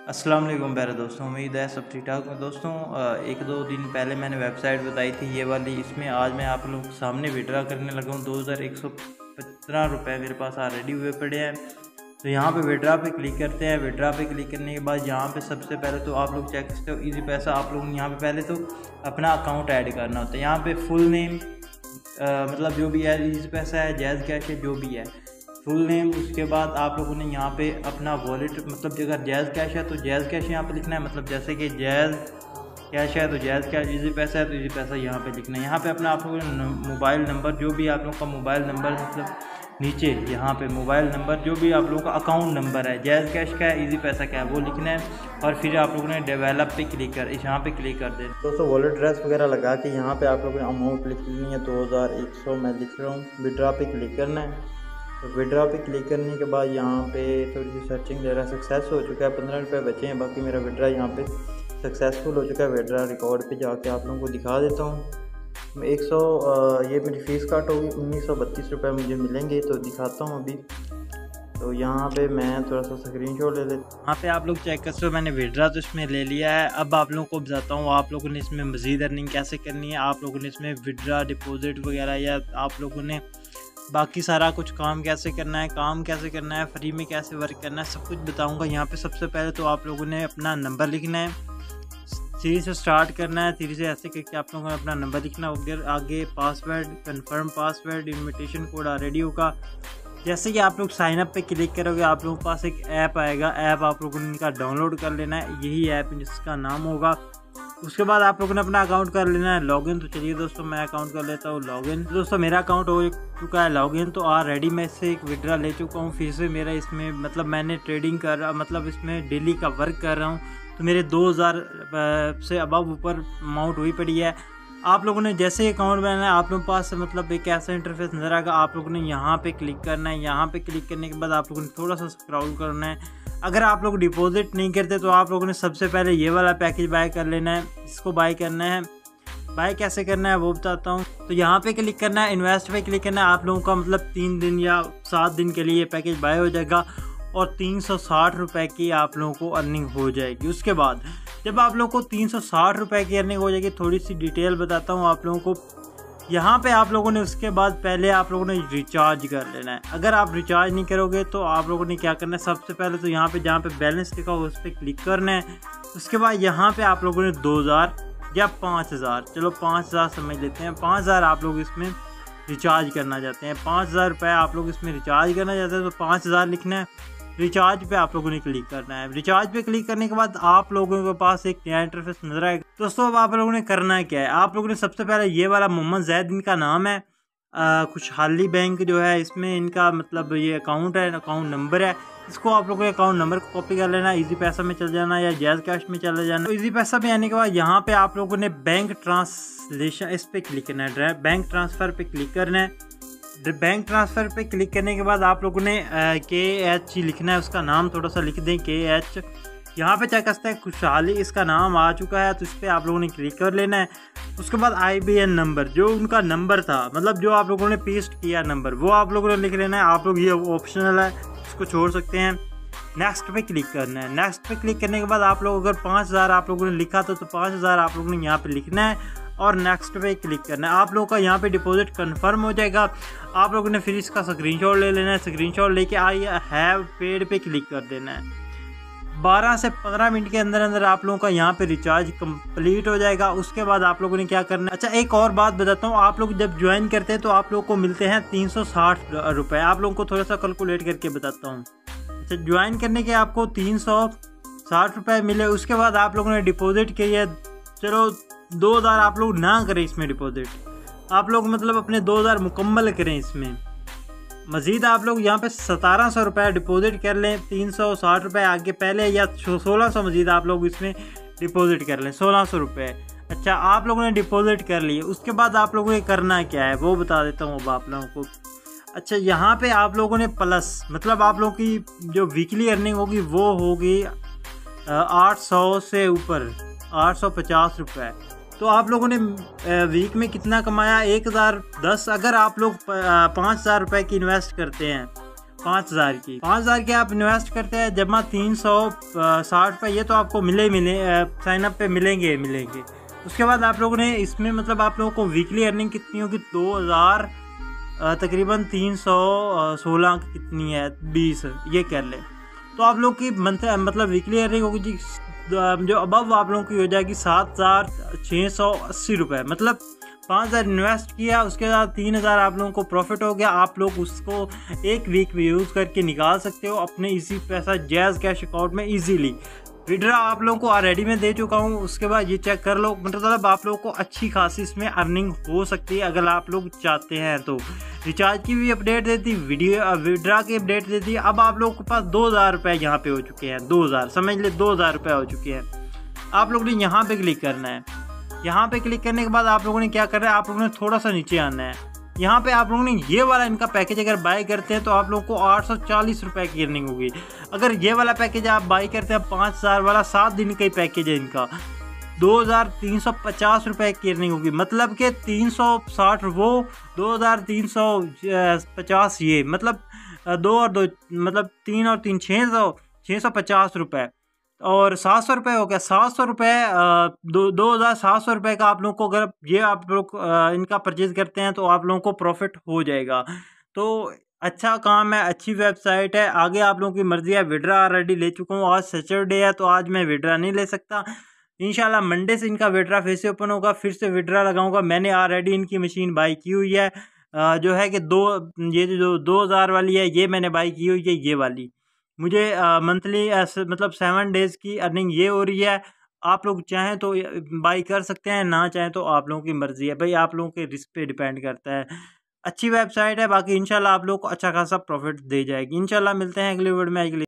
अस्सलाम वालेकुम प्यारे दोस्तों, उम्मीद है सब ठीक ठाक हैं। दोस्तों एक दो दिन पहले मैंने वेबसाइट बताई थी ये वाली, इसमें आज मैं आप लोग सामने विड्रा करने लगा हूँ। दो हज़ार एक सौ पंद्रह रुपये मेरे पास ऑलरेडी हुए पड़े हैं। तो यहाँ पे विड्रा पे क्लिक करते हैं। विड्रा पे क्लिक करने के बाद यहाँ पे सबसे पहले तो आप लोग चेक करते हो इजी पैसा आप लोग यहाँ पे पहले तो अपना अकाउंट ऐड करना होता है। यहाँ पे फुल नेम मतलब जो भी है इजी पैसा है जैज़ कैश है, जो भी है। फुल नेम उसके बाद आप लोगों ने यहाँ पे अपना वॉलेट मतलब अगर जैज़ कैश है तो जैज़ कैश यहाँ पे लिखना है। मतलब जैसे कि जैज़ कैश है तो जैज़ कैश इजी पैसा है तो इजी पैसा यहाँ पे लिखना है। यहाँ पे अपना आप लोगों ने मोबाइल नंबर जो भी आप लोगों का मोबाइल नंबर मतलब नीचे यहाँ पे मोबाइल नंबर जो भी आप लोगों का अकाउंट नंबर है जैज़ कैश का है इजी पैसा क्या है, वो लिखना है। और फिर आप लोगों ने डेवलप पे क्लिक कर यहाँ पे क्लिक कर देना। दोस्तों वॉलेट ड्रेस वगैरह लगा के यहाँ पे आप लोगों ने अमाउंट लिख ली है, दो हज़ार एक सौ, मैं लिख रहा हूँ। विड्रा पे क्लिक करना है। तो विड्रा पे क्लिक करने के बाद यहाँ पे थोड़ी सी सर्चिंग है सक्सेस हो चुका है, पंद्रह रुपये बचे हैं, बाकी मेरा विड्रा यहाँ पे सक्सेसफुल हो चुका है। विड्रा रिकॉर्ड पे जाके आप लोगों को दिखा देता हूँ। एक सौ ये मेरी फ़ीस काट होगी, उन्नीस सौ बत्तीस रुपये मुझे मिलेंगे तो दिखाता हूँ अभी। तो यहाँ पे मैं थोड़ा सा स्क्रीन शॉट ले लेता हूँ। यहाँ पे आप लोग चेक कर सकते हो, मैंने विड्रा तो इसमें ले लिया है। अब आप लोगों को बताता हूँ, आप लोगों ने इसमें मज़ीद अर्निंग कैसे करनी है? आप लोगों ने इसमें विड्रा डिपॉजिट वगैरह या आप लोगों ने बाकी सारा कुछ काम कैसे करना है, काम कैसे करना है फ्री में कैसे वर्क करना है, सब कुछ बताऊँगा यहाँ पे। सबसे पहले तो आप लोगों ने अपना नंबर लिखना है। सीरीज़ से स्टार्ट करना है सीरीज़ से ऐसे करके आप लोगों ने अपना नंबर लिखना होगा आगे password confirm password invitation code ready होगा। जैसे कि आप लोग साइन अप पे क्लिक करोगे, आप लोगों के पास एक ऐप आएगा। ऐप आप लोगों ने इनका डाउनलोड कर लेना है। यही ऐप जिसका नाम होगा उसके बाद आप लोगों ने अपना अकाउंट कर लेना है लॉगिन तो चलिए दोस्तों, मैं अकाउंट कर लेता हूँ लॉगिन तो दोस्तों, मेरा अकाउंट हो चुका है लॉगिन तो आ रेडी मैं इससे एक विड्रा ले चुका हूँ। फिर से मेरा इसमें मतलब मैंने ट्रेडिंग कर रहा मतलब इसमें डेली का वर्क कर रहा हूँ। तो मेरे दो हज़ार से अबव ऊपर अमाउंट हुई पड़ी है। आप लोगों ने जैसे ही अकाउंट बनाना है, आप लोगों के पास मतलब एक ऐसा इंटरफेस नज़र आएगा। आप लोगों ने यहाँ पे क्लिक करना है, यहाँ पे क्लिक करने के बाद आप लोगों ने थोड़ा सा स्क्रॉल करना है। अगर आप लोग डिपॉजिट नहीं करते तो आप लोगों ने सबसे पहले ये वाला पैकेज बाय कर लेना है। इसको बाय करना है। बाय कैसे करना है, वो बताता हूँ। तो यहाँ पे क्लिक करना है, इन्वेस्ट पे क्लिक करना है। आप लोगों का मतलब तीन दिन या सात दिन के लिए ये पैकेज बाय हो जाएगा और तीन सौ साठ की आप लोगों को अर्निंग हो जाएगी। उसके बाद जब आप लोगों को तीन सौ साठ की अर्निंग हो जाएगी, थोड़ी सी डिटेल बताता हूँ आप लोगों को। यहाँ पे आप लोगों ने उसके बाद पहले आप लोगों ने रिचार्ज कर लेना है। अगर आप रिचार्ज नहीं करोगे तो आप लोगों ने क्या करना है? सबसे पहले तो यहाँ पे जहाँ पे बैलेंस लिखा हो, उस पर क्लिक करना है। उसके बाद यहाँ पे आप लोगों ने दो हज़ार या पाँच हज़ार, चलो पाँच हज़ार समझ लेते हैं। पाँच हज़ार आप लोग इसमें रिचार्ज करना चाहते हैं। पाँच हज़ार रुपये आप लोग इसमें रिचार्ज करना चाहते हैं तो पाँच हज़ार लिखना है। रिचार्ज पे आप लोगों ने क्लिक करना है। रिचार्ज पे क्लिक करने के बाद आप लोगों के पास एक नया इंटरफेस नज़र आएगा। दोस्तों, अब आप लोगों ने करना क्या है? आप लोगों ने सबसे पहले ये वाला मोहम्मद जैद इनका नाम है। खुशहाली बैंक जो है, इसमें इनका मतलब ये अकाउंट है अकाउंट नंबर है। इसको आप लोगों के अकाउंट नंबर को कॉपी कर लेना इजी पैसा में चल जाना या जैज कैश में चले जाना तो इजी पैसा में आने के बाद यहाँ पे आप लोगों ने बैंक ट्रांसलेशन इस पे क्लिक करना है। बैंक ट्रांसफ़र पे क्लिक करना है। बैंक ट्रांसफ़र पे क्लिक करने के बाद आप लोगों ने के एच लिखना है, उसका नाम थोड़ा सा लिख दें के एच यहाँ पे चेक करते हैं? खुशहाली, इसका नाम आ चुका है तो इस पर आप लोगों ने क्लिक कर लेना है। उसके बाद आई बी एन नंबर जो उनका नंबर था मतलब जो आप लोगों ने पेस्ट किया नंबर वो आप लोगों ने लिख लेना है। आप लोग ये ऑप्शनल है, इसको छोड़ सकते हैं। नेक्स्ट पे क्लिक करना है। नेक्स्ट पे क्लिक करने के बाद आप लोग अगर पाँच हज़ार आप लोगों ने लिखा था तो पाँच हज़ार आप लोगों ने यहाँ पे लिखना है। और नेक्स्ट पे क्लिक करना है। आप लोगों का यहाँ पे डिपॉजिट कंफर्म हो जाएगा। आप लोगों ने फिर इसका स्क्रीनशॉट ले लेना है। स्क्रीनशॉट लेके आई हैव पेड पे क्लिक कर देना है। 12 से 15 मिनट के अंदर अंदर आप लोगों का यहाँ पे रिचार्ज कंप्लीट हो जाएगा। उसके बाद आप लोगों ने क्या करना है? अच्छा एक और बात बताता हूँ। आप लोग जब ज्वाइन करते हैं तो आप लोग को मिलते हैं तीन सौ आप लोगों को थोड़ा सा कैलकुलेट करके बताता हूँ। अच्छा ज्वाइन करने के आपको तीन सौ मिले। उसके बाद आप लोगों ने डिपॉजिट किया। चलो दो हज़ार आप लोग ना करें इसमें डिपॉजिट आप लोग मतलब अपने दो हज़ार मुकम्मल करें इसमें। मज़ीद आप लोग यहाँ पे सतारह सौ रुपये डिपॉजिट कर लें, तीन सौ साठ रुपये आगे पहले या सोलह सौ मज़ीद आप लोग इसमें डिपॉजिट कर लें, सोलह सौ रुपये। अच्छा आप लोगों ने डिपॉजिट कर लिए उसके बाद आप लोगों ने करना क्या है, वो बता देता हूँ अब आप लोगों को। अच्छा यहाँ पे आप लोगों ने प्लस मतलब आप लोगों की जो वीकली अर्निंग होगी, वो होगी आठ सौ से ऊपर, आठ सौ पचास रुपये। तो आप लोगों ने वीक में कितना कमाया? एक हज़ार दस, अगर आप लोग पाँच हज़ार रुपये की इन्वेस्ट करते हैं, पाँच हज़ार की। पाँच हज़ार की आप इन्वेस्ट करते हैं जमा तीन सौ साठ रुपये ये तो आपको मिले मिले साइनअप पे मिलेंगे मिलेंगे। उसके बाद आप लोगों ने इसमें मतलब आप लोगों को वीकली अर्निंग कितनी होगी? दो हज़ार तकरीबन तीन सौ सोलह कितनी है? बीस, ये कर लें। तो आप लोग की मंथ मतलब वीकली अर्निंग होगी जी जो अबव आप लोगों की हो जाएगी सात हज़ार छः सौ अस्सी रुपये मतलब पाँच हज़ार इन्वेस्ट किया, उसके बाद तीन हज़ार आप लोगों को प्रॉफिट हो गया। आप लोग उसको एक वीक में यूज़ करके निकाल सकते हो, अपने इसी पैसा जैज़ कैश अकाउंट में इजीली विड्रा आप लोगों को ऑलरेडी मैं दे चुका हूँ, उसके बाद ये चेक कर लो। मतलब आप लोगों को अच्छी खासी इसमें अर्निंग हो सकती है, अगर आप लोग चाहते हैं तो। रिचार्ज की भी अपडेट देती वीडियो विड्रा की अपडेट देती अब आप लोगों के पास दो हज़ार रुपये यहाँ पे हो चुके हैं, दो हज़ार। समझ ले दो हज़ार रुपये हो चुके हैं। आप लोग ने यहाँ पे क्लिक करना है। यहाँ पे क्लिक करने के बाद आप लोगों ने क्या करना है? आप लोगों ने थोड़ा सा नीचे आना है। यहाँ पे आप लोगों ने ये वाला इनका पैकेज अगर बाय करते हैं तो आप लोगों को आठ सौ चालीस रुपये की अर्निंग होगी। अगर ये वाला पैकेज आप बाई करते हैं, पाँच हज़ार वाला, सात दिन का ही पैकेज है इनका। दो हज़ार तीन सौ पचास रुपये की अर्निंग होगी। मतलब कि तीन सौ साठ वो, दो हज़ार तीन सौ पचास ये। मतलब दो और दो मतलब तीन और तीन छः सौ छः सौ पचास रुपये और सात सौ रुपये हो गया। सात सौ रुपये दो दो हज़ार सात सौ रुपये का आप लोग को अगर ये आप लोग इनका परचेज़ करते हैं तो आप लोगों को प्रॉफिट हो जाएगा। तो अच्छा काम है, अच्छी वेबसाइट है। आगे आप लोगों की मर्ज़ी है। विड्रा ऑलरेडी ले चुका हूँ। आज सैटरडे है तो आज मैं विड्रा नहीं ले सकता। इन मंडे से इनका विड्रा फिर से ओपन होगा। फिर से विड्रा लगाऊँगा। मैंने ऑलरेडी इनकी मशीन बाई की हुई है। जो है कि दो, ये जो दो हज़ार वाली है, ये मैंने बाई की हुई है, ये वाली। मुझे मंथली मतलब सेवन डेज़ की अर्निंग ये हो रही है, आप लोग चाहें तो बाई कर सकते हैं, ना चाहें तो आप लोगों की मर्ज़ी है। भाई, आप लोगों के रिस्क पे डिपेंड करता है। अच्छी वेबसाइट है, बाकी इंशाल्लाह आप लोग को अच्छा खासा प्रॉफिट दे जाएगी। इंशाल्लाह मिलते हैं अगले वर्ड में